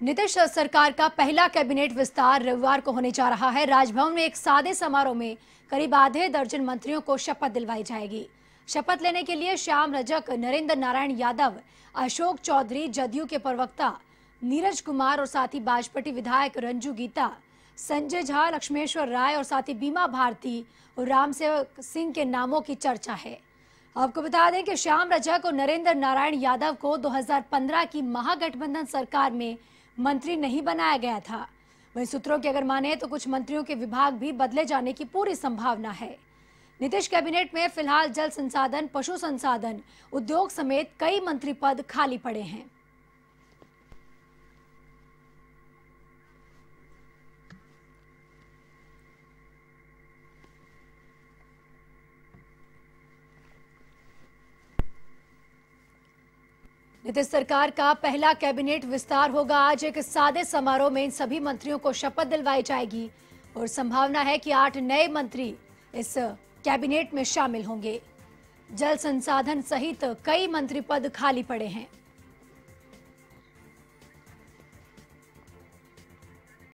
नीतीश, सरकार का पहला कैबिनेट विस्तार रविवार को होने जा रहा है। राजभवन में एक सादे समारोह में करीब आधे दर्जन मंत्रियों को शपथ दिलवाई जाएगी। शपथ लेने के लिए श्याम रजक, नरेंद्र नारायण यादव, अशोक चौधरी, जदयू के प्रवक्ता नीरज कुमार और साथ ही बाजपट्टी विधायक रंजू गीता, संजय झा, लक्ष्मेश्वर राय और साथ ही बीमा भारती और रामसेवक सिंह के नामों की चर्चा है। आपको बता दें कि श्याम रजक और नरेंद्र नारायण यादव को 2015 की महागठबंधन सरकार में मंत्री नहीं बनाया गया था। वहीं सूत्रों की अगर माने तो कुछ मंत्रियों के विभाग भी बदले जाने की पूरी संभावना है। नीतीश कैबिनेट में फ़िलहाल जल संसाधन, पशु संसाधन, उद्योग समेत कई मंत्री पद खाली पड़े हैं। नीतीश सरकार का पहला कैबिनेट विस्तार होगा। आज एक सादे समारोह में इन सभी मंत्रियों को शपथ दिलवाई जाएगी और संभावना है कि आठ नए मंत्री इस कैबिनेट में शामिल होंगे। जल संसाधन सहित कई मंत्री पद खाली पड़े हैं।